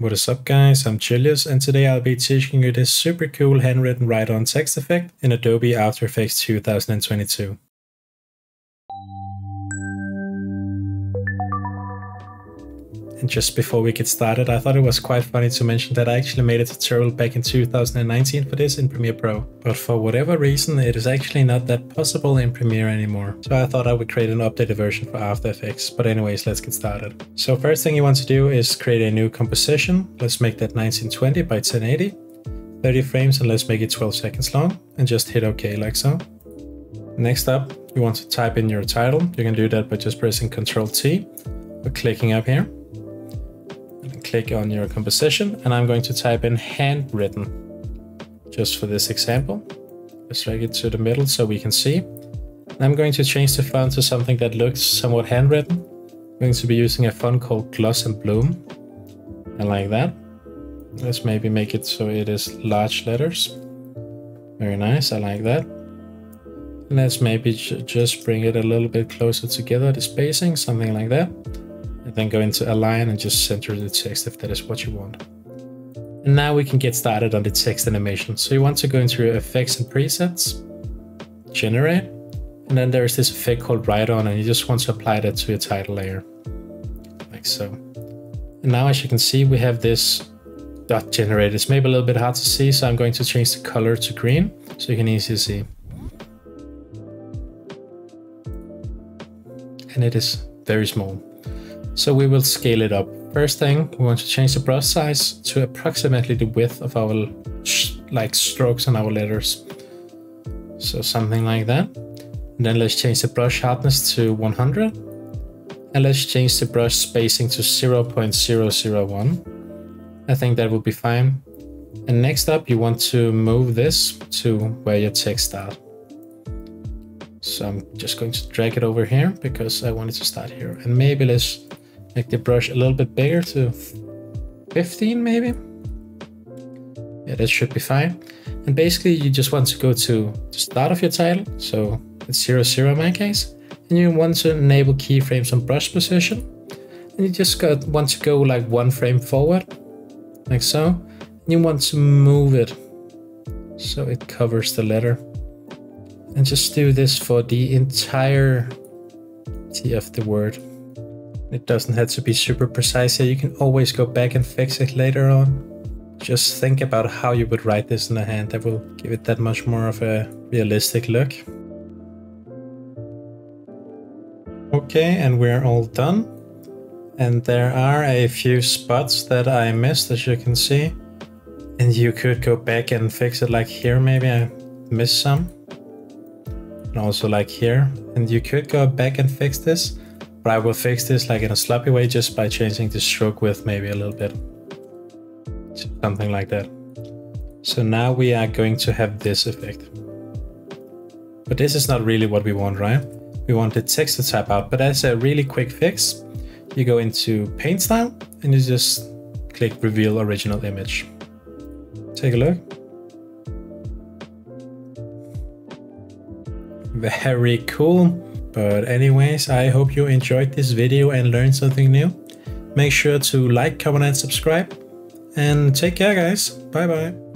What is up guys, I'm Julius and today I'll be teaching you this super cool handwritten write-on text effect in Adobe After Effects 2022. And just before we get started, I thought it was quite funny to mention that I actually made a tutorial back in 2019 for this in Premiere Pro. But for whatever reason, it is actually not that possible in Premiere anymore. So I thought I would create an updated version for After Effects. But anyways, let's get started. So first thing you want to do is create a new composition. Let's make that 1920 by 1080. 30 frames and let's make it 12 seconds long and just hit OK like so. Next up, you want to type in your title. You can do that by just pressing Ctrl T or clicking up here click on your composition and I'm going to type in handwritten just for this example. Let's drag it to the middle so we can see. I'm going to change the font to something that looks somewhat handwritten. I'm going to be using a font called Gloss and Bloom. I like that. Let's maybe make it so it is large letters. Very nice, I like that. Let's maybe just bring it a little bit closer together, the spacing, something like that and then go into align and just center the text if that is what you want. And now we can get started on the text animation. So you want to go into your effects and presets, generate, and then there's this effect called write on and you just want to apply that to your title layer, like so. And now as you can see, we have this dot generated. It's maybe a little bit hard to see, so I'm going to change the color to green so you can easily see. And it is very small. So we will scale it up. First thing, we want to change the brush size to approximately the width of our like strokes on our letters. So something like that. And then let's change the brush hardness to 100. And let's change the brush spacing to 0.001. I think that will be fine. And next up, you want to move this to where your text start. So I'm just going to drag it over here because I want it to start here. And maybe let's make the brush a little bit bigger to 15 maybe. Yeah, that should be fine. And basically you just want to go to the start of your title. So it's 0, 0 in my case. And you want to enable keyframes on brush position. And you just got, want to go like one frame forward, like so. And you want to move it so it covers the letter. And just do this for the entirety of the word. It doesn't have to be super precise here, you can always go back and fix it later on. Just think about how you would write this in a hand, that will give it that much more of a realistic look. Okay, and we're all done. And there are a few spots that I missed, as you can see. And you could go back and fix it like here, maybe I missed some. And also like here. And you could go back and fix this. But I will fix this like in a sloppy way just by changing the stroke width maybe a little bit. Something like that. So now we are going to have this effect. But this is not really what we want, right? We want the text to type out, but as a really quick fix, you go into paint style and you just click reveal original image. Take a look. Very cool. But anyways, I hope you enjoyed this video and learned something new. Make sure to like, comment and subscribe. And take care guys. Bye bye.